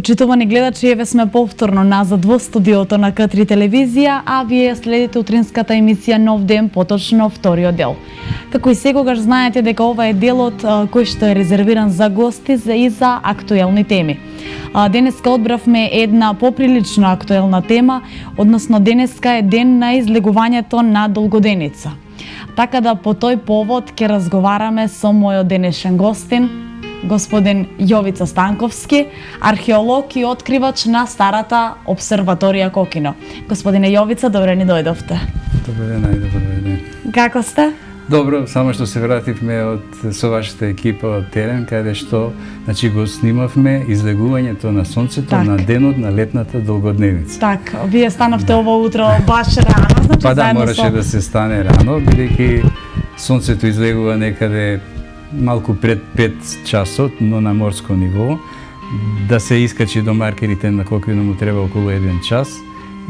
Почитувани гледачи, еве сме повторно назад во студиото на К3 телевизија, а вие следите утринската емисија Нов ден, поточно вториот дел. Како и секогаш знаете дека ова е делот кој што е резервиран за гости за и за актуелни теми. Денеска одбравме една поприлично актуелна тема, односно денеска е ден на излегувањето на долгоденица. Така да по тој повод ќе разговараме со мојот денешен гостин, господин Јовица Станковски, археолог и откривач на старата обсерваторија Кокино. Господине Јовица, добре ни дојдовте. Добре ден, ајде, добре ден. Како сте? Добро, само што се вративме од со вашата екипа од терен, каде што значи го снимавме излегувањето на сонцето так. на денот на летната долгодневица. Так, вие станавте да. ово утро баш рано, значи Па да, мораше со... да се стане рано, бидејќи сонцето излегува некаде малку пред 5 часот, но на морско ниво, да се искачи до маркерите на Кокрино му треба околу 1 час.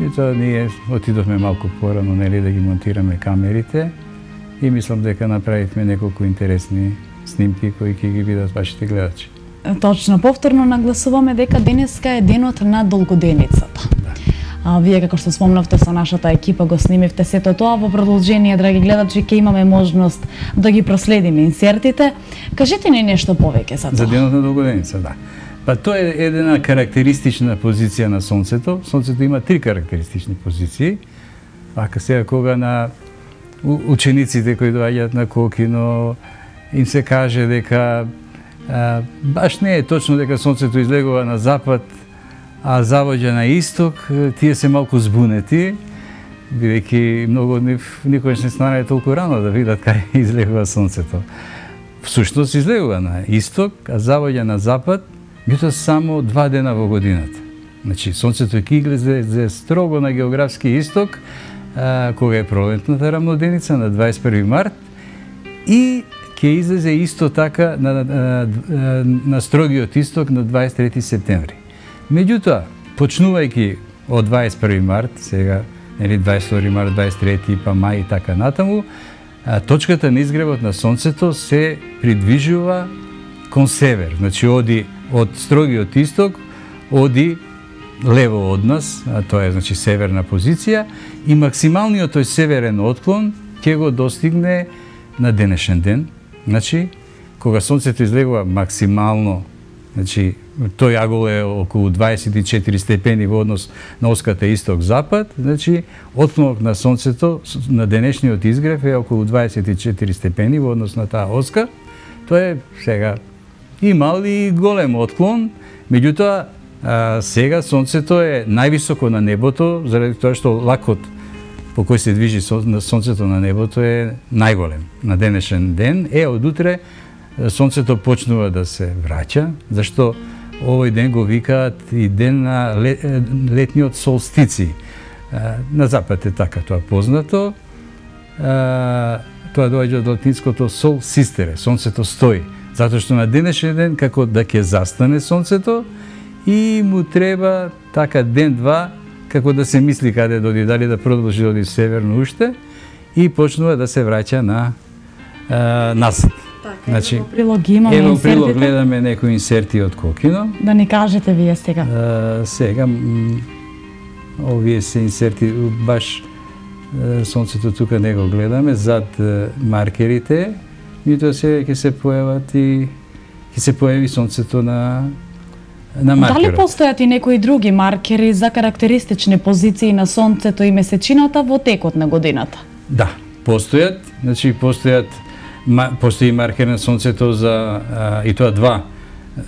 И тоа ние отидовме малку порано, нели, да ги монтираме камерите и мислам дека направивме неколку интересни снимки кои ќе ги видат вашите гледачи. Точно, повторно нагласуваме дека денеска е денот на долгоденицата. А, вие како што спомнавте со нашата екипа го снимивте сето тоа во продолжение, драги гледачи, ќе имаме можност да ги проследиме инсертите. Кажете ни нешто повеќе за тоа. За денот на долгоденица, да. Па тоа е една карактеристична позиција на сонцето. Сонцето има три карактеристични позиции. Ака сега кога на учениците кои доаѓаат на Кокино им се каже дека а, баш не е точно дека сонцето излегува на запад, а завоѓа на исток, тие се малку збунети, бидејќи многу од нив никогаш не станале толку рано да видат кај излегува сонцето. Всушност излегува на исток, а завоѓа на запад, меѓутоа само два дена во годината. Значи, сонцето ќе излезе строго на географски исток, а, кога е пролетната рамноденица на 21 март и ќе излезе исто така на, на, на, на строгиот исток на 23 септември. Меѓутоа, почнувајќи од 21 март, сега, нели 22 март, 23 па мај и така натаму, точката на изгревот на сонцето се придвижува кон север. Значи, оди од строгиот исток, оди лево од нас, а тоа е значи северна позиција, и максималниот тој северен отклон ќе го достигне на денешен ден. Значи, кога сонцето излегува максимално Значи, тој агол е околу 24 степени во однос на оската исток-запад, значи, отклонок на Сонцето на денешниот изгрев е околу 24 степени во однос на таа оска. Тоа е сега и мал и голем отклон, меѓутоа сега Сонцето е највисоко на небото, заради тоа што лакот по кој се движи Сонцето на небото е најголем. На денешен ден е од утре сонцето почнува да се враќа, зашто овој ден го викаат и ден на летниот солстици. На запад е така тоа познато. Тоа доаѓа од латинското сол систере, сонцето стои. Затоа што на денешен ден, како да ќе застане сонцето, и му треба така ден-два, како да се мисли каде да доди, дали да продолжи да доди северно уште, и почнува да се враќа на на насад. Така, значи, во прилог имаме Ево прилог гледаме некои инсерти од Кокино. Да ни кажете вие сега. А, сега, овие се инсерти, баш сонцето тука не го гледаме, зад маркерите, тоа се ќе се појават и ќе се појави сонцето на на маркерот. Дали постојат и некои други маркери за карактеристични позиции на сонцето и месечината во текот на годината? Да, постојат, значи постојат постои маркер на сонцето за а, и тоа два.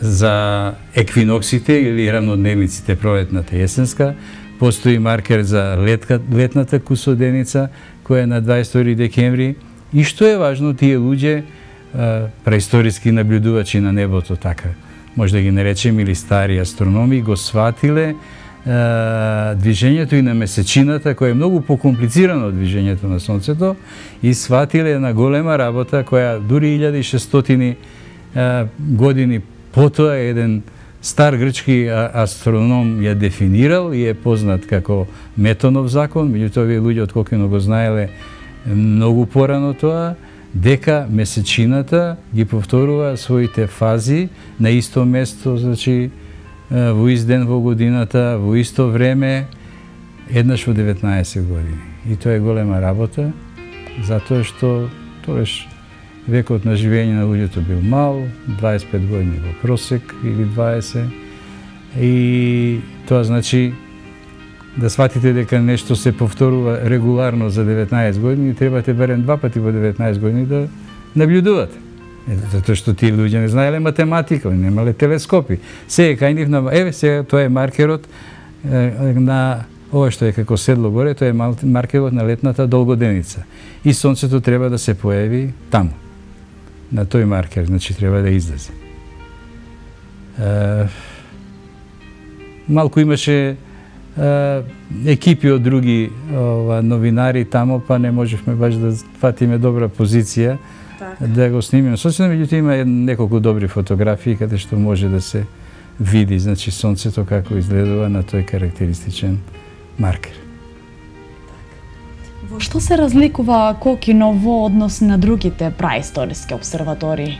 За еквиноксите или рамнодневниците пролетната и есенска, постои маркер за летка, летната кусоденица која е на 22 декември. И што е важно тие луѓе преисториски наблюдувачи на небото така. Може да ги наречем или стари астрономи го сватиле движењето и на месечината, која е многу покомплицирано од движењето на Сонцето, и сватиле една голема работа која дури 1600 години потоа еден стар грчки астроном ја дефинирал и е познат како Метонов закон, меѓутоа овие луѓе од Кокино го знаеле многу порано тоа, дека месечината ги повторува своите фази на исто место, значи во ист ден во годината, во исто време, еднаш во 19 години. И тоа е голема работа, затоа што тоаш векот на живење на луѓето бил мал, 25 години во просек или 20. И тоа значи да сватите дека нешто се повторува регуларно за 19 години, требате барем два пати во 19 години да наблюдувате. Затоа што тие луѓе не знаеле математика, немале телескопи. Се е кај нив на... Еве, сега тоа е маркерот на ова што е како седло горе, тоа е маркерот на летната долгоденица. И сонцето треба да се појави таму. На тој маркер, значи треба да излезе. малку имаше екипи од други ова, новинари тамо, па не можевме баш да фатиме добра позиција така. да го снимиме. Сонцето, меѓутоа има неколку добри фотографии каде што може да се види, значи сонцето како изгледува на тој карактеристичен маркер. Во што се разликува Кокино во однос на другите праисториски обсерватории?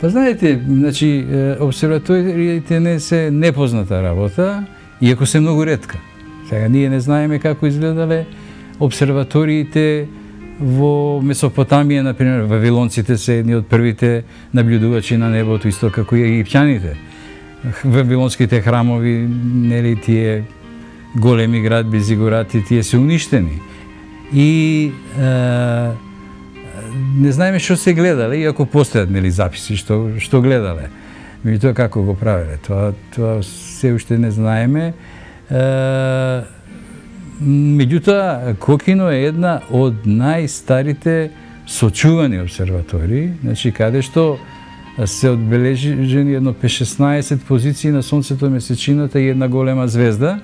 Па знаете, значи, обсерваториите не се непозната работа, иако се многу ретка. Сега ние не знаеме како изгледале обсерваториите во Месопотамија, например, вавилонците се едни од првите наблюдувачи на небото, исто како и египќаните. Вавилонските храмови, нели тие големи градби, зигурати, тие се уништени. И е, не знаеме што се гледале, иако постојат нели записи што што гледале. Меѓутоа како го правеле, тоа тоа се уште не знаеме. Е, Меѓутоа, Кокино е една од најстарите сочувани обсерватории, значи каде што се одбележени едно 5-16 позиции на Сонцето, Месечината и една голема звезда,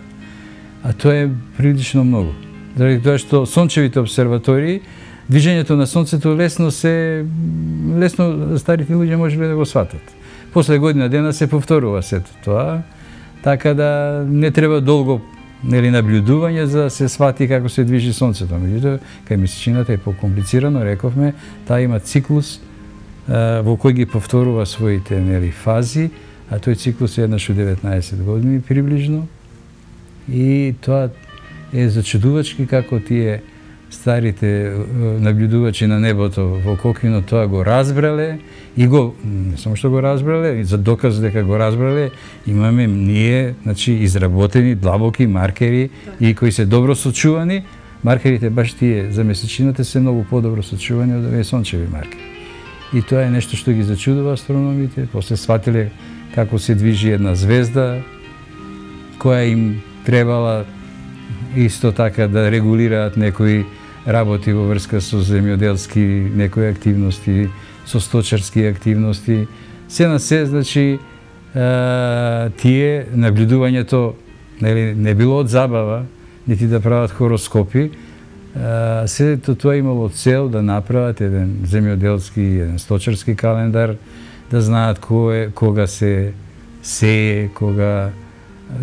а тоа е прилично многу. Заради тоа што сончевите обсерватории, движењето на Сонцето лесно се лесно старите луѓе можеле да го сватат. После година дена се повторува сето тоа, така да не треба долго нели наблюдување за да се свати како се движи сонцето. Меѓутоа, кај месечината е покомплицирано, рековме, таа има циклус а, во кој ги повторува своите нели фази, а тој циклус е еднаш у 19 години приближно. И тоа е зачудувачки како тие старите наблюдувачи на небото во Кокино тоа го разбрале и го не само што го разбрале, и за доказ дека го разбрале, имаме ние, значи изработени длабоки маркери и кои се добро сочувани. Маркерите баш тие за месечината се многу подобро сочувани од овие сончеви маркери. И тоа е нешто што ги зачудува астрономите, после сватиле како се движи една звезда која им требала исто така да регулираат некои работи во врска со земјоделски некои активности, со сточарски активности. Се на се, значи, тие наблюдувањето нели, не било од забава, нити да прават хороскопи, се тоа имало цел да направат еден земјоделски, еден сточарски календар, да знаат кој, кога се сее, кога...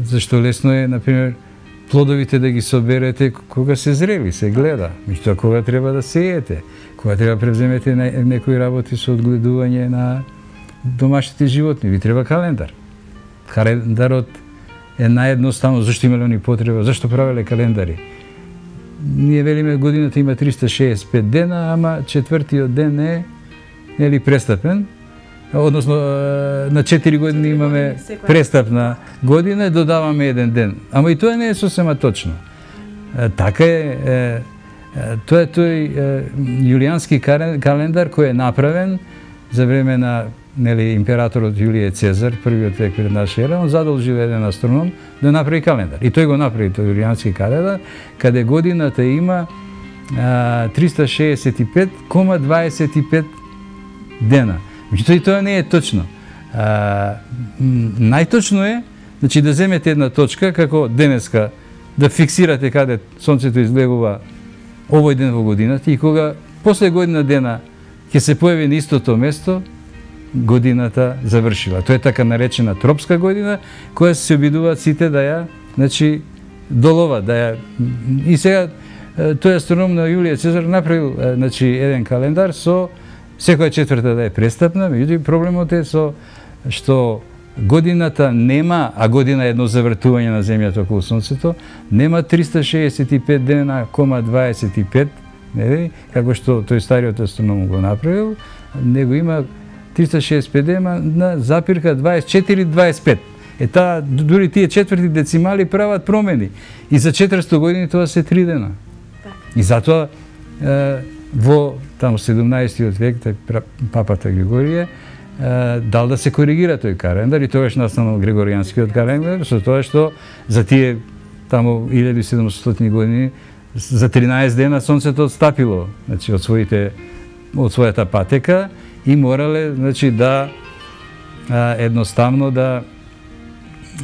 Зашто лесно е, например, плодовите да ги соберете кога се зрели, се гледа. Меѓутоа кога треба да сеете, кога треба да превземете некои работи со одгледување на домашните животни, ви треба календар. Календарот е наједноставно, зашто имале они потреба, зашто правеле календари? Ние велиме годината има 365 дена, ама четвртиот ден е нели престапен, односно на 4 години имаме престапна година и додаваме еден ден. Ама и тоа не е сосема точно. Така е, тоа е тој јулијански календар кој е направен за време на нели императорот Јулије Цезар, првиот век пред наша ера, он задолжил еден астроном да направи календар. И тој го направи тој јулијански календар, каде годината има 365,25 дена. Меѓутоа и тоа не е точно. А, најточно е значи да земете една точка како денеска да фиксирате каде сонцето излегува овој ден во годината и кога после година дена ќе се појави на истото место, годината завршила. Тоа е така наречена тропска година, која се обидуваат сите да ја, значи, долова, да ја... И сега, тој астроном на Јулија Цезар направил, значи, еден календар со секоја четврта да е престапна, меѓутоа проблемот е со што годината нема, а година е едно завртување на земјата околу сонцето, нема 365 дена, кома 25, не, како што тој стариот астроном го направил, него има 365 дена на запирка 24-25. Е таа, дури тие четврти децимали прават промени. И за 400 години тоа се три дена. И затоа е, во таму 17 век папата Григорија дал да се коригира тој календар и тогаш настанал Григоријанскиот календар со тоа што за тие таму 1700 години за 13 дена сонцето стапило значи од своите од својата патека и морале значи да а, едноставно да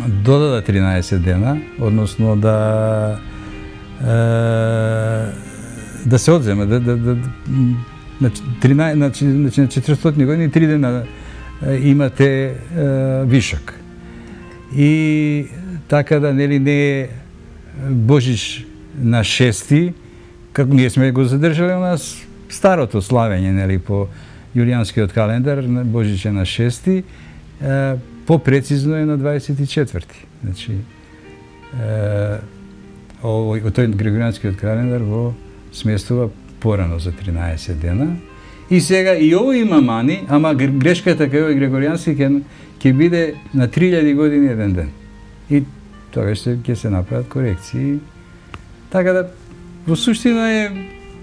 додадат 13 дена, односно да а, да се одземе, да, да, да, на, 13, значи, значи на 400 години три дена имате е, вишок. И така да нели не е Божиш на шести, како ние сме го задржале у нас старото славење нели по јулијанскиот календар, Божич е на шести, е, попрецизно е на 24-ти. Значи, е, овој, тој Григоријанскиот календар во сместува порано за 13 дена. И сега и овој има мани, ама грешката кај овој Григоријански ќе, ќе биде на 3000 години еден ден. И тогаш се, ќе се направат корекции. Така да, во суштина е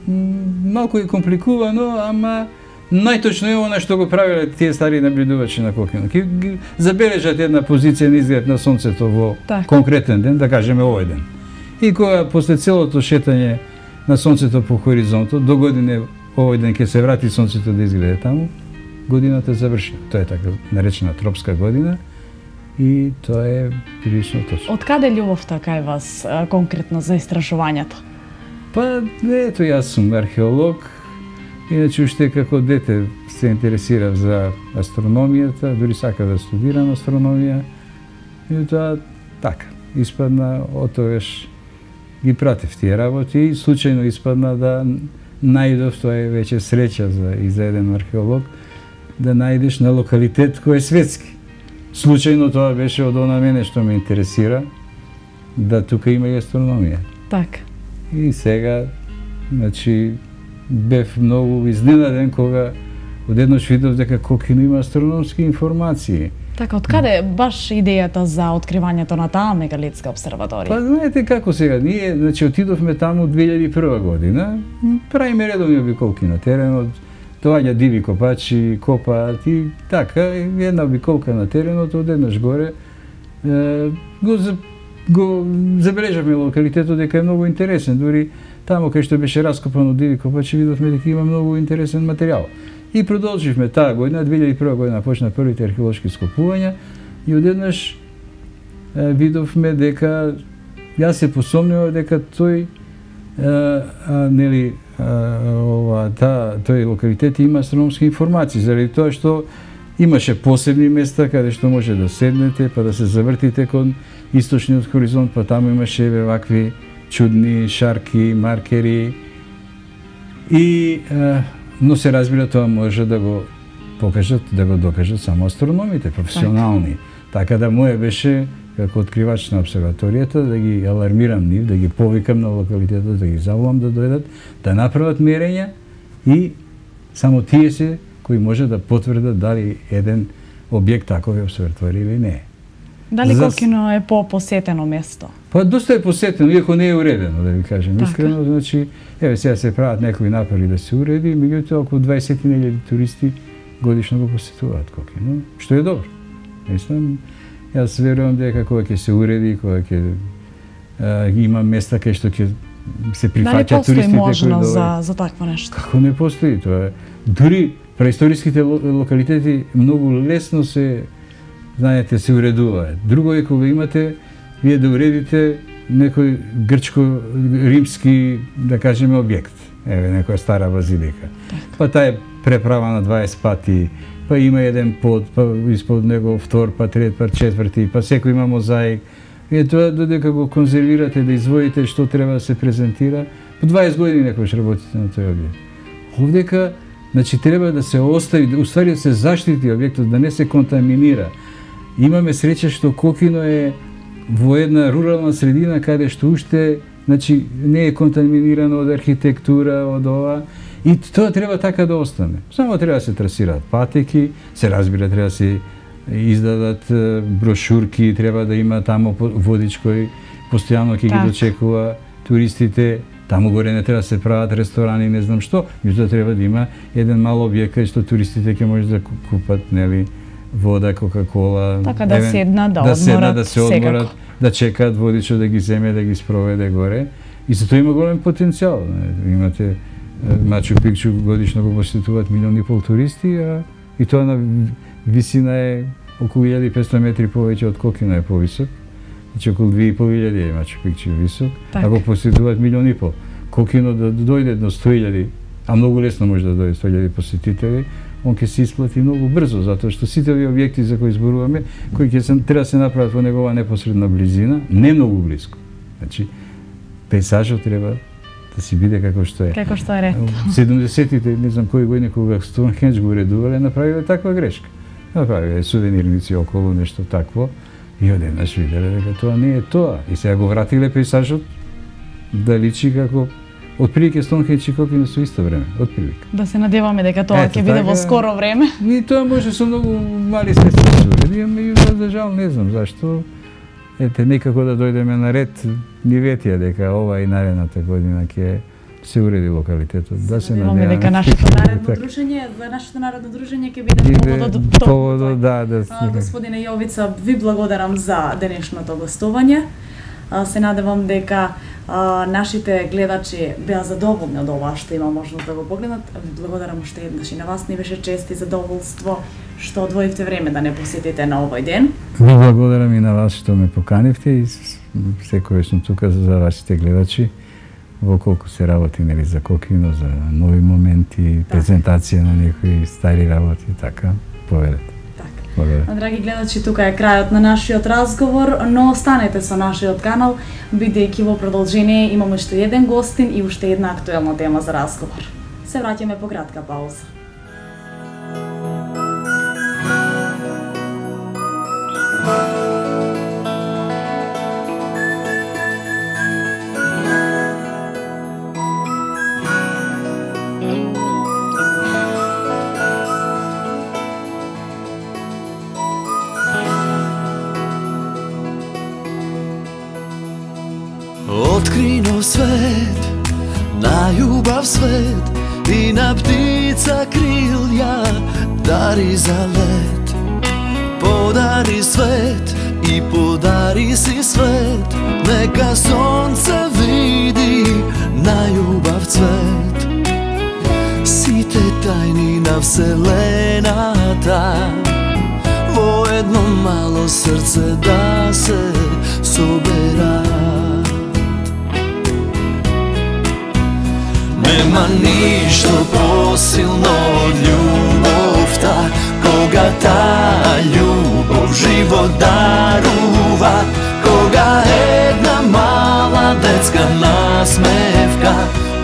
малку и компликувано, ама најточно е она што го правиле тие стари наблюдувачи на Кокино. Ки забележат една позиција на изглед на сонцето во так. конкретен ден, да кажеме овој ден. И кога после целото шетање на сонцето по хоризонтот, до година овој ден ќе се врати сонцето да изгледа таму, годината заврши. Тоа е така наречена тропска година и тоа е прилично точно. Од каде љубовта кај вас конкретно за истражувањето? Па, ето, јас сум археолог, Иначе уште како дете се интересирав за астрономијата, дури сакав да студирам астрономија. И тоа така, испадна од тогаш ги пратев тие работи и случајно испадна да најдов, тоа е веќе среќа за, и за еден археолог, да најдеш на локалитет кој е светски. Случајно тоа беше од она мене што ме интересира, да тука има и астрономија. Така. И сега, значи, бев многу изненаден кога одеднаш видов дека Кокино има астрономски информации. Така, од каде баш идејата за откривањето на таа мегалитска обсерваторија? Па знаете како сега, ние значи отидовме таму 2001 година, правиме редовни обиколки на теренот, доаѓа диви копачи, копаат и така, една обиколка на теренот, одеднаш горе, е, го, го забележавме локалитетот дека е многу интересен, дури таму кај што беше раскопано диви копачи видовме дека има многу интересен материјал. И продолживме таа година, 2001 година почна првите археолошки скопувања и одеднаш видовме дека јас се посомнував дека тој а, а, нели а, ова та тој локалитет има астрономски информации заради тоа што имаше посебни места каде што може да седнете па да се завртите кон источниот хоризонт, па таму имаше вакви чудни шарки, маркери. И, но се разбира, тоа може да го покажат, да го докажат само астрономите, професионални. Така, да моје беше како откривач на обсерваторијата да ги алармирам нив, да ги повикам на локалитетот, да ги заволам да дојдат, да направат мерења и само тие се кои може да потврдат дали еден објект таков е обсерваторија или не. Дали За... Кокино е по-посетено место? Па доста е посетено, иако не е уредено, да ви кажем. Така. Искрено, значи, еве сега се прават некои напори да се уреди, меѓутоа околу 20.000 туристи годишно го посетуваат Кокино, што е добро. Мислам, јас верувам дека кога ќе се уреди, кога ќе има места кај што ќе се прифаќа туристите кои можност за, за такво нешто? Како не постои тоа? Дури преисториските локалитети многу лесно се знаете, се уредуваат. Друго е кога имате, вие да уредите некој грчко-римски, да кажеме, објект. Еве, некоја стара базилика. Па таа е преправа на 20 пати, па има еден под, па испод него втор, па трет, па четврти, па секој има мозаик. Вие тоа додека го конзервирате, да извоите што треба да се презентира, по 20 години некој ќе работите на тој објект. Овдека, значи, треба да се остави, уствари да се заштити објектот, да не се контаминира имаме среќа што Кокино е во една рурална средина каде што уште значи не е контаминирано од архитектура, од ова. И тоа треба така да остане. Само треба да се трасираат патеки, се разбира треба да се издадат брошурки, треба да има тамо водич кој постојано ќе ги дочекува туристите, таму горе не треба да се прават ресторани, не знам што, меѓутоа треба да има еден мал објект што туристите ќе може да купат, нели, вода, кока-кола. Така да евен, седна, да, да одморат, седна, да се одморат, секако. да чекаат водичот да ги земе, да ги спроведе горе. И за тоа има голем потенцијал. Имате Мачу Пикчу годишно го посетуваат милиони и пол туристи, а и тоа на висина е околу 1500 метри повеќе од Кокина е повисок. Значи околу 2500 е Мачу Пикчу висок, так. а го посетуваат милиони и пол. Кокино да дојде до 100.000, а многу лесно може да дојде 100.000 посетители, он ќе се исплати многу брзо, затоа што сите овие објекти за кои зборуваме, кои ќе се треба да се направат во негова непосредна близина, не многу близко. Значи, пейсажот треба да си биде како што е. Како што е ред. 70-тите, не знам кои години кога Стоунхендж го уредувале, направиле таква грешка. Направиле сувенирници околу нешто такво и одеднаш виделе дека тоа не е тоа. И сега го вратиле пейсажот да личи како Отприлike Стоунхендж и Кокина со исто време, отприлike. Да се надеваме дека тоа ќе биде во така. скоро време. И тоа може со многу мали средства да се уреди, меѓутоа за жал не знам зашто. Ете, некако да дојдеме на ред, ни ветија дека ова и наредната година ќе се уреди локалитетот. Да се надеваме дека нашето наредно така. дружење, за нашето народно дружење ќе биде поводот поводот да, да. Господине Јовица, ви благодарам за денешното гостување. Се надевам дека а, нашите гледачи беа задоволни од ова што има можност да го погледнат. Ви благодарам уште еднаш и на вас, ни беше чест и задоволство што одвоивте време да не посетите на овој ден. Ви благодарам и на вас што ме поканивте и секој сум тука за вашите гледачи во колку се работи нели за Кокино, за нови моменти, презентација на некои стари работи, така, поведете. Благодарам. Драги гледачи, тука е крајот на нашиот разговор, но останете со нашиот канал, бидејќи во продолжение имаме уште еден гостин и уште една актуелна тема за разговор. Се враќаме по кратка пауза. ljubav svet, na ljubav svet I na ptica krilja dari za let. Podari svet i podari si svet Neka sonce vidi na ljubav cvet. Site tajnina vselenata Vojedno malo srce da se sobera Нема ништо посилно од љубовта Кога таа љубов живот дарува Кога една мала детска насмевка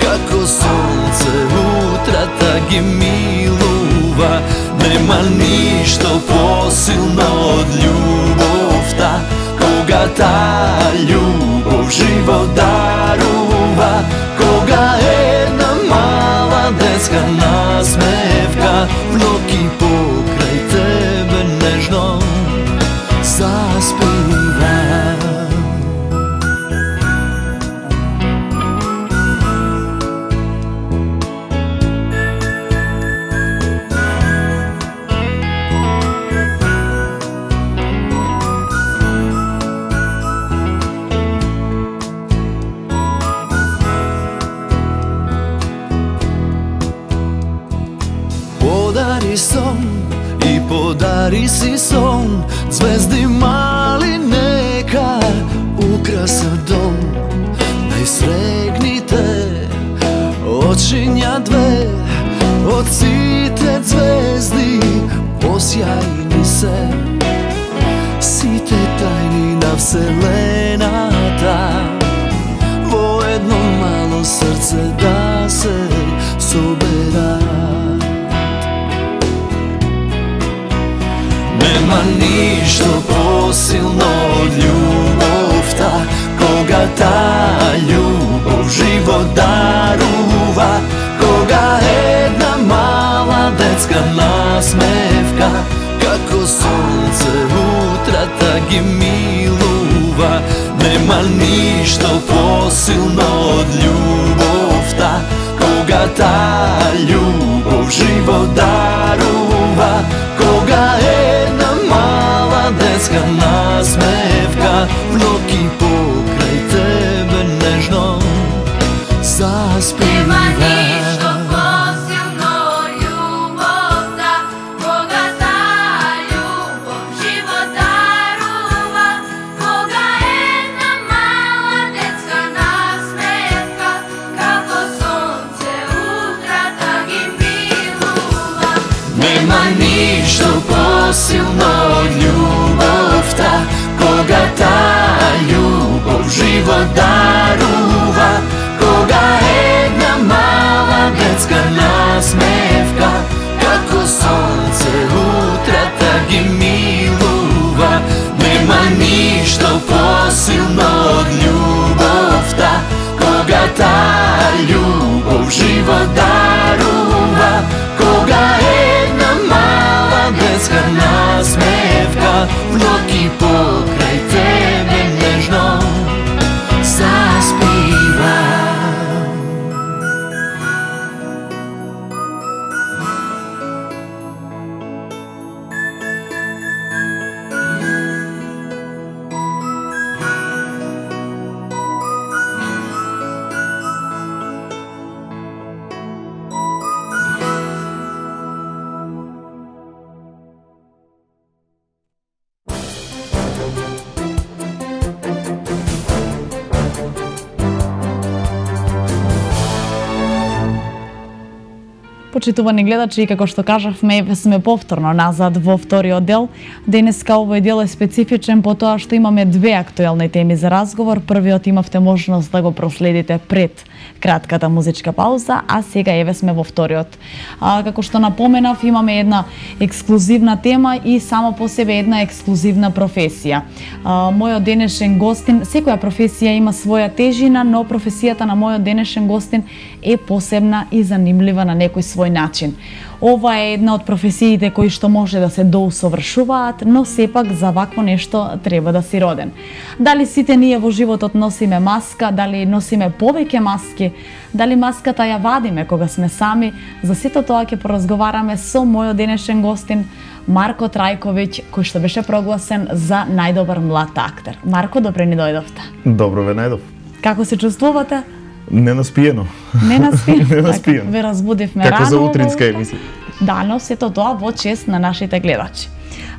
Како сонце утрата ги милува. Нема ништо посилно од љубовта Кога таа љубов живот дарува. Кога една Անցկանաս մևկա, վլոքի պ mala detska nasmevka Kako sunce utratak i miluva. Nema ništa posilno od ljubovta Koga ta ljubov život daruva. Koga jedna mala detska nasmevka Vnoki pokraj tebe nežno zaspe. Силно љубовта Кога таа љубов живот дарува. Кога една мала детска насмевка Како сонце утрата ги милува. Нема ништо посилно од љубовта Кога таа љубов живот дарува. Кога една мала детска насмевка Почитувани гледачи, како што кажавме, сме повторно назад во вториот дел. Денеска овој дел е специфичен по тоа што имаме две актуелни теми за разговор. Првиот имавте можност да го проследите пред кратката музичка пауза, а сега еве сме во вториот. А, како што напоменав, имаме една ексклузивна тема и само по себе една ексклузивна професија. А, мојот денешен гостин, секоја професија има своја тежина, но професијата на мојот денешен гостин е посебна и занимлива на некој свој начин. Ова е една од професиите кои што може да се доусовршуваат, но сепак за вакво нешто треба да си роден. Дали сите ние во животот носиме маска, дали носиме повеќе маски, дали маската ја вадиме кога сме сами, за сето тоа ќе поразговараме со мојот денешен гостин Марко Трајковиќ, кој што беше прогласен за најдобар млад актер. Марко, добре ни дојдовте. Добро ве најдов. Како се чувствувате? Ненаспиено. Не наспиено. Ненаспиено. Така, ве разбудивме Како рано. за утринска емисија. Да, но сето тоа во чест на нашите гледачи.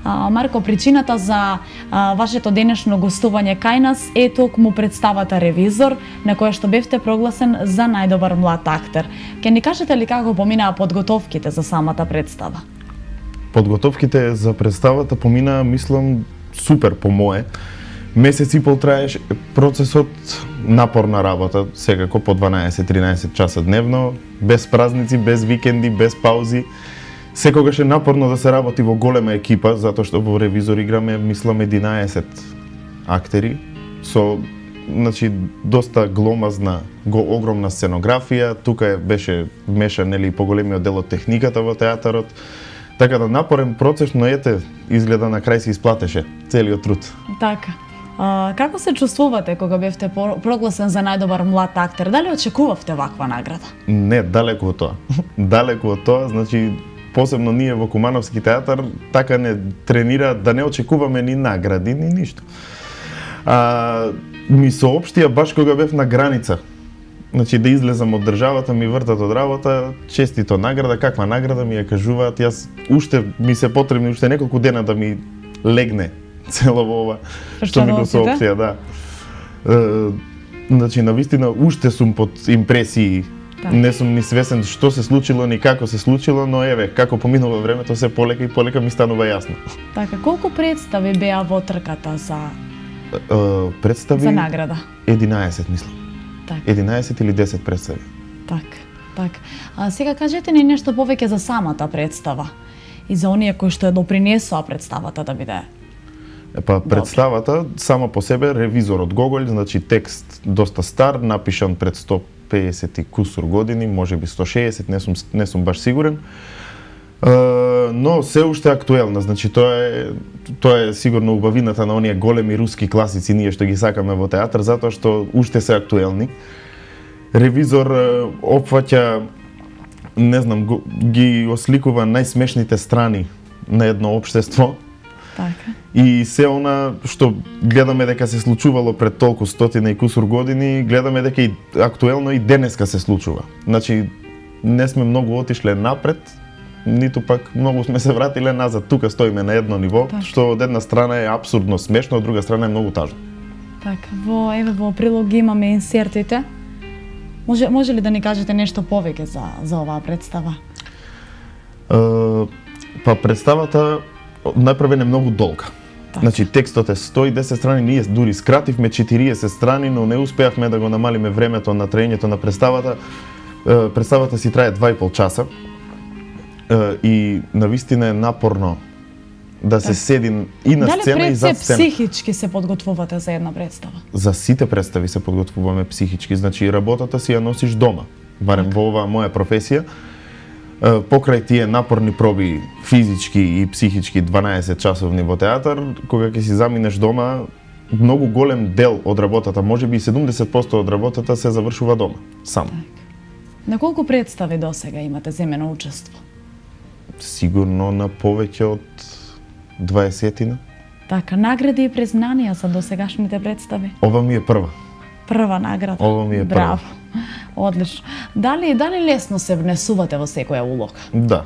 А, Марко, причината за а, вашето денешно гостување кај нас е токму представата Ревизор, на која што бевте прогласен за најдобар млад актер. Ке ни кажете ли како поминаа подготовките за самата представа? Подготовките за представата помина, мислам, супер по мое. Месец и пол траеше процесот, напорна работа, секако по 12-13 часа дневно, без празници, без викенди, без паузи. Секогаш е напорно да се работи во голема екипа, затоа што во ревизор играме, мислам, 11 актери, со значи доста гломазна, го огромна сценографија, тука е, беше вмешан нели поголемиот дел од техниката во театарот. Така да напорен процес, но ете, изгледа на крај се исплатеше целиот труд. Така. А, како се чувствувате кога бевте прогласен за најдобар млад актер? Дали очекувавте ваква награда? Не, далеку од тоа. далеку од тоа, значи посебно ние во Кумановски театар така не тренира да не очекуваме ни награди ни ништо. А, ми соопштија баш кога бев на граница. Значи да излезам од државата, ми вртат од работа, честито награда, каква награда ми ја кажуваат, јас уште ми се потребни уште неколку дена да ми легне цело во ова што ми го соопштија, да. Е, значи навистина уште сум под импресии Така. Не сум ни свесен што се случило ни како се случило, но еве, како поминува времето, се полека и полека ми станува јасно. Така, колку представи беа во трката за, Е, представи за награда? 11, мислам. Така. 11 или 10 представи. Така, така. А сега кажете ни нешто повеќе за самата представа и за оние кои што ја допринесоа представата да биде па представата сама по себе ревизорот Гоголь, значи текст доста стар, напишан пред 150 и кусур години, може би 160, не сум не сум баш сигурен. Uh, но се уште актуелна, значи тоа е тоа е сигурно убавината на оние големи руски класици ние што ги сакаме во театар затоа што уште се актуелни. Ревизор uh, опфаќа не знам го, ги осликува најсмешните страни на едно општество Така. и се она што гледаме дека се случувало пред толку стотина и кусур години, гледаме дека и актуелно и денеска се случува. Значи не сме многу отишле напред, ниту пак многу сме се вратиле назад. Тука стоиме на едно ниво, Така. што од една страна е абсурдно смешно, од друга страна е многу тажно. Така, во еве во прилог имаме инсертите. Може може ли да ни кажете нешто повеќе за за оваа представа? Е, па представата најпрвен е многу долга. Така. Значи текстот е 110 страни, ние дури скративме 40 страни, но не успеавме да го намалиме времето на траењето на представата. Представата си трае 2,5 часа. И навистина е напорно да се Така. седи и на Дали сцена и пред за сцена. психички се подготвувате за една представа? За сите представи се подготвуваме психички, значи работата си ја носиш дома, барем во оваа моја професија. Покрај тие напорни проби физички и психички 12 часовни во театар, кога ќе си заминеш дома, многу голем дел од работата, можеби и 70% од работата се завршува дома, сам. На колку представи до сега имате земено учество? Сигурно на повеќе од 20-тина. Така, награди и признанија за досегашните представи. Ова ми е прва. Прва награда. Ова ми е Браво. Одлично. Дали дали лесно се внесувате во секоја улога? Да,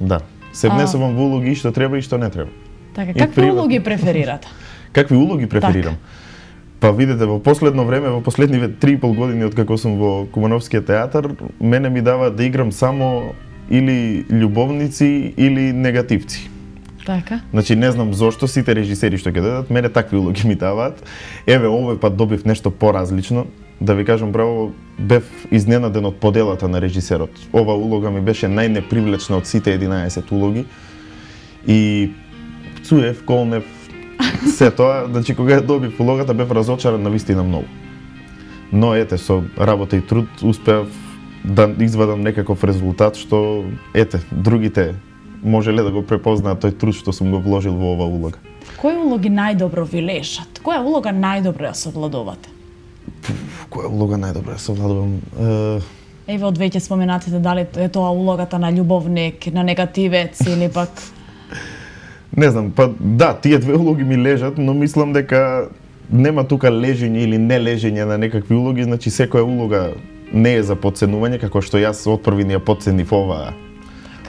да. Се А- внесувам во улоги и што треба и што не треба. Така, И какви приватно. улоги преферирате? Какви улоги преферирам? Така. Па видете, во последно време, во последниве 3,5 години од како сум во Кумановскиот театар, мене ми дава да играм само или љубовници или негативци. Така. Значи не знам зошто сите режисери што ќе дадат, мене такви улоги ми даваат. Еве овој пат добив нешто поразлично. Да ви кажам право, бев изненаден од поделата на режисерот. Ова улога ми беше најнепривлечна од сите 11 улоги. И Цуев, Колнев, се тоа, значи кога ја добив улогата бев разочаран на вистина многу. Но ете со работа и труд успеав да извадам некаков резултат што ете другите можеле да го препознаат тој труд што сум го вложил во оваа улога. Кои улоги најдобро ви лешат? Која улога најдобро ја совладувате? Која улога најдобро ја совладувам? Е, Еве од веќе споменатите дали е тоа улогата на љубовник, на негативец или пак не знам, па да, тие две улоги ми лежат, но мислам дека нема тука лежење или не лежење на некакви улоги, значи секоја улога не е за подценување, како што јас отпрви не ја подценив оваа?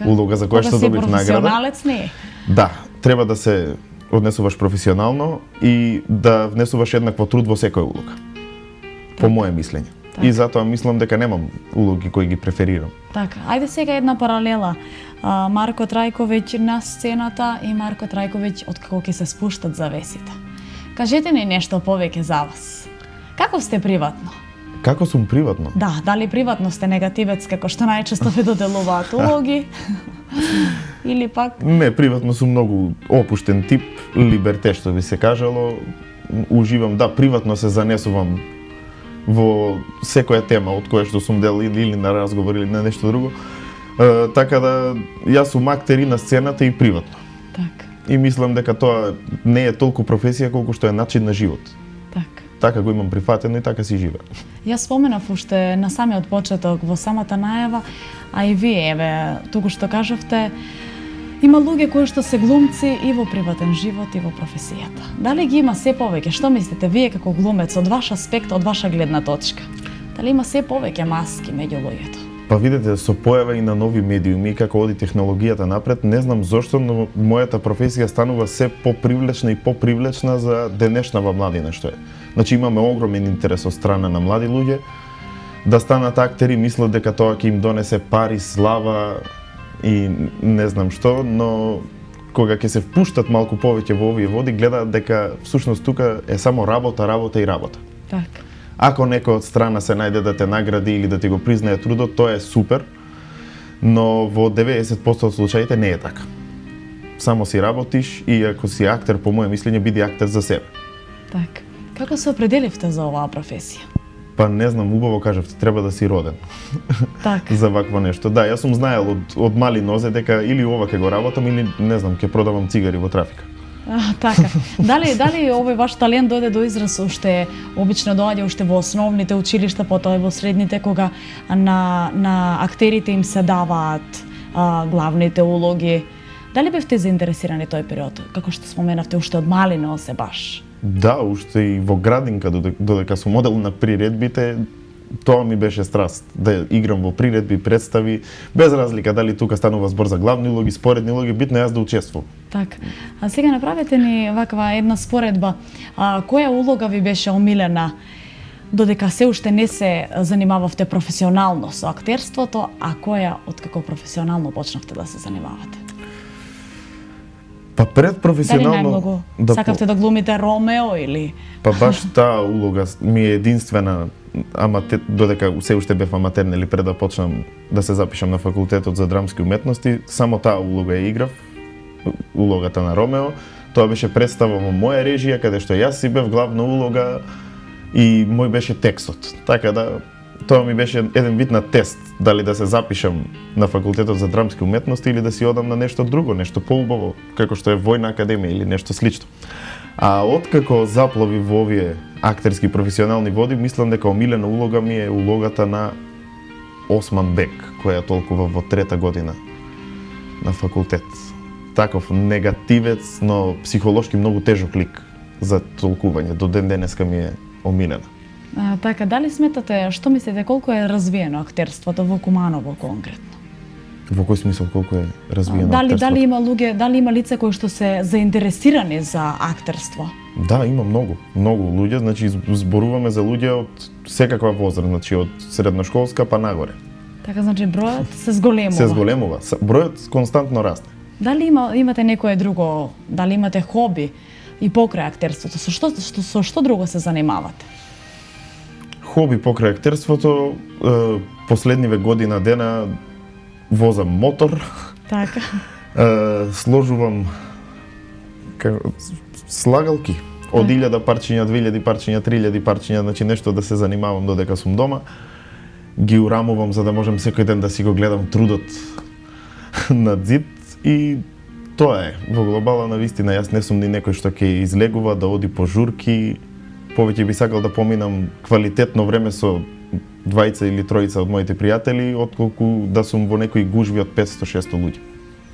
Улога за која Кога што добив награда. професионалец не е. Да, треба да се однесуваш професионално и да внесуваш еднакво труд во секоја улога. По мое мислење. Така. И затоа мислам дека немам улоги кои ги преферирам. Така, ајде сега една паралела. А, Марко Трајковиќ на сцената и Марко Трајковиќ од како ќе се спуштат завесите. Кажете ни нешто повеќе за вас. Како сте приватно? Како сум приватно? Да, дали приватно сте негативец како што најчесто ви доделуваат улоги? Или пак Не, приватно сум многу опуштен тип, либерте што би се кажало. Уживам, да, приватно се занесувам во секоја тема од која што сум дел или, или на разговор или на нешто друго. Е, така да јас сум актер и на сцената и приватно. така, И мислам дека тоа не е толку професија колку што е начин на живот така. Го имам прифатено и така си живе. Јас споменав уште на самиот почеток во самата најава, а и вие еве туку што кажавте, има луѓе кои што се глумци и во приватен живот и во професијата. Дали ги има се повеќе? Што мислите вие како глумец од ваш аспект, од ваша гледна точка? Дали има се повеќе маски меѓу луѓето? Па видете, со појава и на нови медиуми, и како оди технологијата напред, не знам зошто, но мојата професија станува се попривлечна и попривлечна за денешнава младина што е. Значи имаме огромен интерес од страна на млади луѓе да станат актери, мислат дека тоа ќе им донесе пари, слава и не знам што, но кога ќе се впуштат малку повеќе во овие води, гледаат дека всушност тука е само работа, работа и работа. Така. Ако некој од страна се најде да те награди или да ти го признае трудот, тоа е супер, но во 90% од случаите не е така. Само си работиш и ако си актер, по моje мислење, биди актер за себе. Така. Како се определивте за оваа професија? Па не знам, убаво кажавте, треба да си роден Така. за вакво нешто. Да, јас сум знаел од, од мали нозе дека или ова ќе го работам или не знам, ќе продавам цигари во трафика. А, така. Дали дали овој ваш талент дојде до израз уште обично доаѓа уште во основните училишта, потоа и во средните кога на на актерите им се даваат а, главните улоги. Дали бевте заинтересирани тој период? Како што споменавте уште од мали носе баш. Да, уште и во градинка, додека, додека сум модел на приредбите, тоа ми беше страст, да играм во приредби, представи, без разлика дали тука станува збор за главни улоги, споредни улоги, битно е јас да учествувам. Така. А сега направете ни ваква една споредба. А, која улога ви беше омилена додека се уште не се занимававте професионално со актерството, а која откако професионално почнавте да се занимавате? Па пред Дали професионално најмногу да сакавте да глумите Ромео или Па баш таа улога ми е единствена аматер, додека се уште бев аматер, нели пред да почнам да се запишам на факултетот за драмски уметности, само таа улога ја играв, улогата на Ромео. Тоа беше представа во моја режија, каде што јас си бев главна улога и мој беше текстот. Така да, тоа ми беше еден вид на тест, дали да се запишам на факултетот за драмски уметности или да си одам на нешто друго, нешто поубаво, како што е војна академија или нешто слично. А откако заплови во овие актерски професионални води, мислам дека омилена улога ми е улогата на Осман Бек, која толкува во трета година на факултет. Таков негативец, но психолошки многу тежок лик за толкување. До ден денеска ми е омилена. а, така дали сметате што мислите колку е развиено актерството во Куманово конкретно? Во кој смисол колку е развиено дали актерството? дали има луѓе, дали има лица кои што се заинтересирани за актерство? Да, има многу, многу луѓе, значи зборуваме за луѓе од секаква возраст, значи од средношколска па нагоре. Така значи бројот се зголемува. Се зголемува, бројот константно расте. Дали има имате некое друго, дали имате хоби и покрај актерството? Со што, што со што друго се занимавате? Хоби покрај актерството, е, последниве година дена возам мотор, Така. е, сложувам како, слагалки од 1000 парчиња, 2000 парчиња, 3000 парчиња, значи нешто да се занимавам додека сум дома. Ги урамувам за да можам секој ден да си го гледам трудот на зид и тоа е. Во глобала на вистина јас не сум ни некој што ќе излегува да оди по журки. Повеќе би сакал да поминам квалитетно време со двајца или тројца од моите пријатели, отколку да сум во некои гужви од 500-600 луѓе.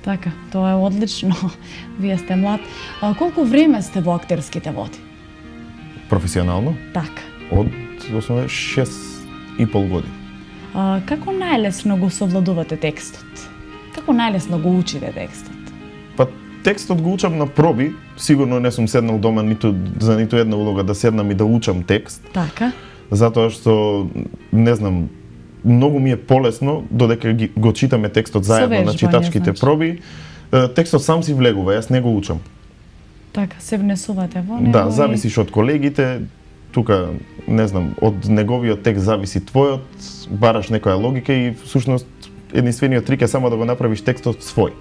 Така, тоа е одлично. Вие сте млад. А, колку време сте во актерските води? Професионално Така. од основе 6 и пол години. А, како најлесно го совладувате текстот? Како најлесно го учите текстот? Па текстот го учам на проби, сигурно не сум седнал дома ниту за ниту една улога да седнам и да учам текст, Така. Затоа што не знам многу ми е полесно додека ги, го читаме текстот заедно на читачките значи. проби. Текстот сам си влегува, јас не го учам. Така, се внесувате во него. Да, зависиш од колегите, тука не знам, од неговиот текст зависи твојот, бараш некоја логика и всушност единствениот трик е само да го направиш текстот свој.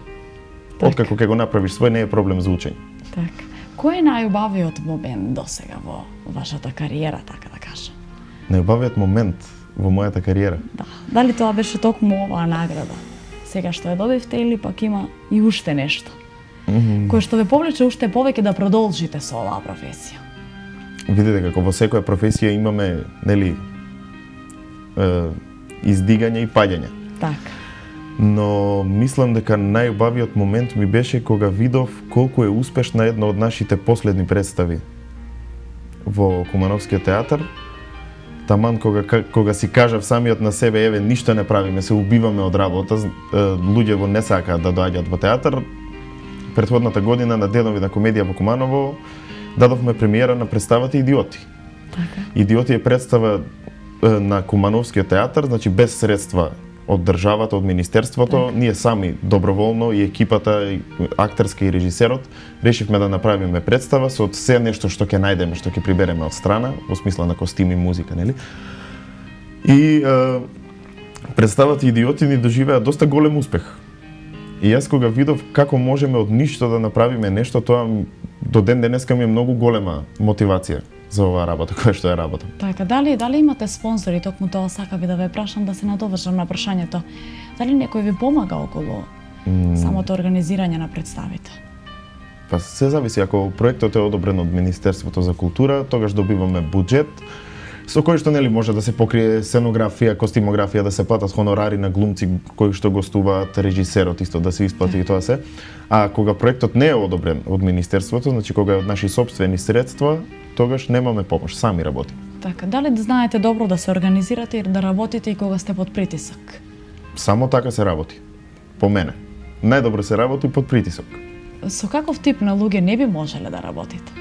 Така. Откако ќе го направиш свој не е проблем за учење. Така. Кој е најубавиот момент до сега во вашата кариера, така да кажам? Најубавиот момент во мојата кариера. Да. Дали тоа беше токму оваа награда? Сега што ја добивте или пак има и уште нешто? Кое што ве повлече уште повеќе да продолжите со оваа професија? Видите како во секоја професија имаме, нели, е, издигање и паѓање. Така. Но мислам дека најубавиот момент ми беше кога видов колку е успешна една од нашите последни представи во Кумановскиот театар. Таман кога кога си кажав самиот на себе еве ништо не правиме, се убиваме од работа, луѓе во не сакаат да доаѓаат во театар. Претходната година на Денови на комедија во Куманово дадовме премиера на представата Идиоти. Така. Идиоти е представа на Кумановскиот театар, значи без средства од државата, од министерството, Така. ние сами доброволно и екипата, и актерска и режисерот решивме да направиме представа со се нешто што ќе најдеме, што ќе прибереме од страна, во смисла на костими, музика, нели? И е, представата Идиоти ни доживеа доста голем успех. И јас кога видов како можеме од ништо да направиме нешто, тоа до ден денеска ми е многу голема мотивација. За оваа работа која што ја работам. Така, дали дали имате спонзори, токму тоа сакав и да ве прашам да се надовршам на прашањето. Дали некој ви помага околу самото организирање на представите? Па се зависи ако проектот е одобрен од Министерството за култура, тогаш добиваме буџет со кој што нели може да се покрие сценографија, костимографија, да се платат хонорари на глумци кои што гостуваат, режисерот исто да се исплати и тоа се. А кога проектот не е одобрен од Министерството, значи кога е од наши собствени средства, тогаш немаме помош, сами работиме. Така, дали знаете добро да се организирате и да работите и кога сте под притисок? Само така се работи. По мене. Најдобро се работи под притисок. Со каков тип на луѓе не би можеле да работите?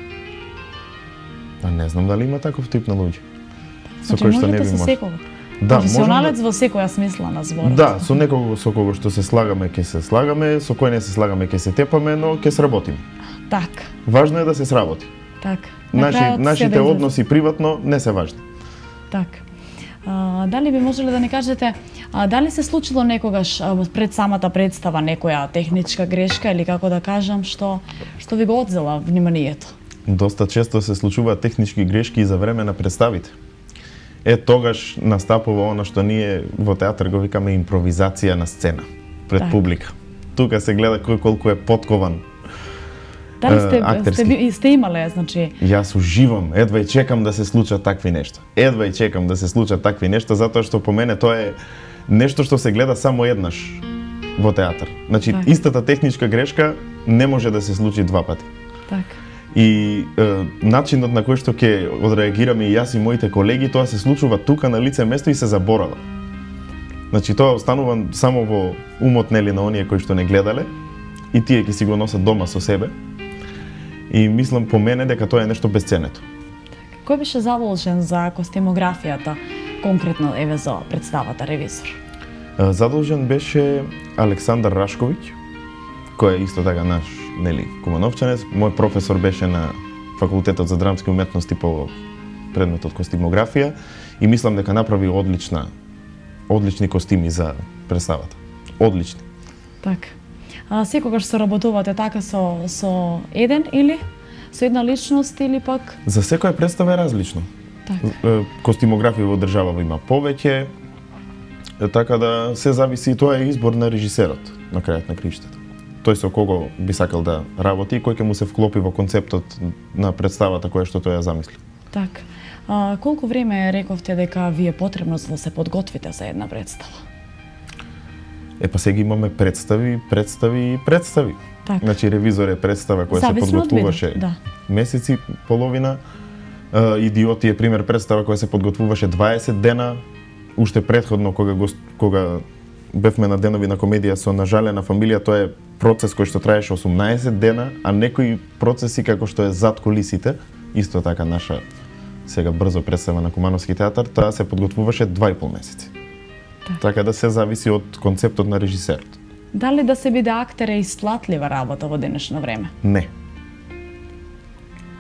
А не знам дали има таков тип на луѓе. Со Значи, кој што не би може. Да, Професионалец можам во секоја смисла на зборот. Да, со некого со кого што се слагаме, ќе се слагаме, со кој не се слагаме, ќе се тепаме, но ќе сработиме. Така, Важно е да се сработи. така. На Наши, нашите да односи приватно не се важни. Така. А, дали би можеле да ни кажете, а, дали се случило некогаш а, пред самата представа некоја техничка грешка или како да кажам што што ви го одзела вниманието? Доста често се случуваат технички грешки за време на представите. Е тогаш настапува она што ние во театар го викаме импровизација на сцена пред Така. публика. Тука се гледа кој колку е поткован. Дали сте, актерски. сте, сте имале, значи, Јас уживам, едва и чекам да се случат такви нешта. Едва и чекам да се случат такви нешта затоа што по мене тоа е нешто што се гледа само еднаш во театар. Значи Така. истата техничка грешка не може да се случи два пати. така. И е, начинот на кој што ќе одреагираме и јас и моите колеги, тоа се случува тука на лице место и се заборава. Значи тоа останува само во умот нели на оние кои што не гледале и тие ќе си го носат дома со себе. И мислам по мене дека тоа е нешто безценето. Кој беше задолжен за костимографијата, конкретно еве за представата Ревизор? Задолжен беше Александар Рашковиќ, кој е исто така наш, нели, кумановчанец. Мој професор беше на факултетот за драмски уметности по предметот костимографија и мислам дека направи одлична одлични костими за представата. Одлични. Така. А секогаш соработувате така со со еден или со една личност или пак За секоја представа е различно. така. Костимографија во државава има повеќе, така да се зависи и тоа е избор на режисерот на крајот на криштето. Тој со кого би сакал да работи и кој ќе му се вклопи во концептот на представата која што тој ја замисли. Така. А, колку време рековте дека ви е потребно за да се подготвите за една представа? Е па сега имаме представи, представи и представи. Така. Значи ревизор е представа која се Зависно од подготвуваше да. месеци, половина. Е, Идиоти е пример представа која се подготвуваше 20 дена. Уште предходно кога го, кога бевме на денови на комедија со нажалена фамилија, тоа е процес кој што траеше 18 дена, а некои процеси како што е зад колисите, исто така наша сега брзо представа на Кумановски театар, таа се подготвуваше 2,5 месеци. Така да се зависи од концептот на режисерот. Дали да се биде актер е исплатлива работа во денешно време? Не.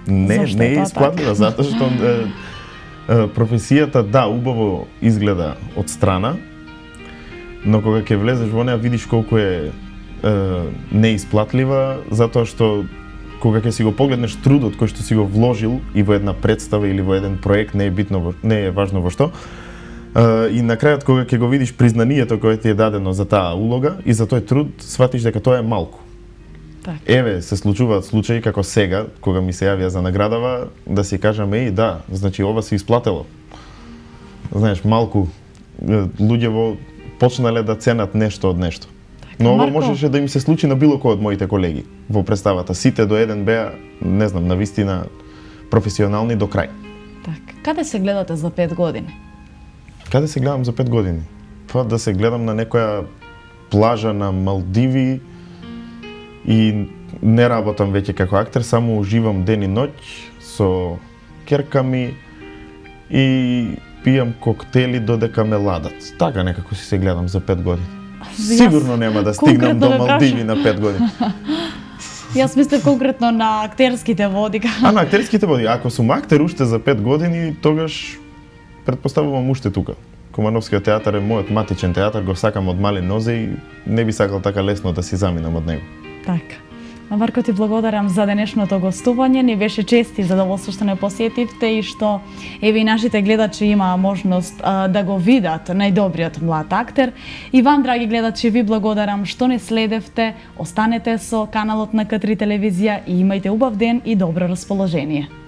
Не, Зашто не е исплатлива, затоа што е, е, професијата да убаво изгледа од страна, но кога ќе влезеш во неа видиш колку е, е неисплатлива, затоа што кога ќе си го погледнеш трудот кој што си го вложил и во една представа или во еден проект, не е битно во, не е важно во што, е, и на крајот кога ќе го видиш признанието кое ти е дадено за таа улога и за тој труд, сватиш дека тоа е малку. Така. Еве, се случуваат случаи како сега, кога ми се јавија за наградава, да си кажам, еј, да, значи ова се исплатело. Знаеш, малку е, луѓево почнале да ценат нешто од нешто. Така, Но ова Марко, можеше да им се случи на било кој од моите колеги во представата. Сите до еден беа, не знам, на вистина професионални до крај. Така. Каде се гледате за пет години? Каде се гледам за пет години? Па да се гледам на некоја плажа на Малдиви и не работам веќе како актер, само уживам ден и ноќ со керками и пијам коктели додека ме ладат. Така некако си се гледам за пет години. Сигурно нема да стигнам до Малдиви на пет години. Јас мислев конкретно на актерските води. А на актерските води, ако сум актер уште за пет години, тогаш предпоставувам уште тука. Комановскиот театар е мојот матичен театар, го сакам од мали нозе и не би сакал така лесно да си заминам од него. Така. Марко, ти благодарам за денешното гостување. Ни беше чести задоволство што не посетивте и што еве и нашите гледачи имаа можност а, да го видат најдобриот млад актер. И вам, драги гледачи, ви благодарам што не следевте. Останете со каналот на К3 телевизија и имајте убав ден и добро расположение.